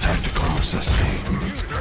Tactical necessity.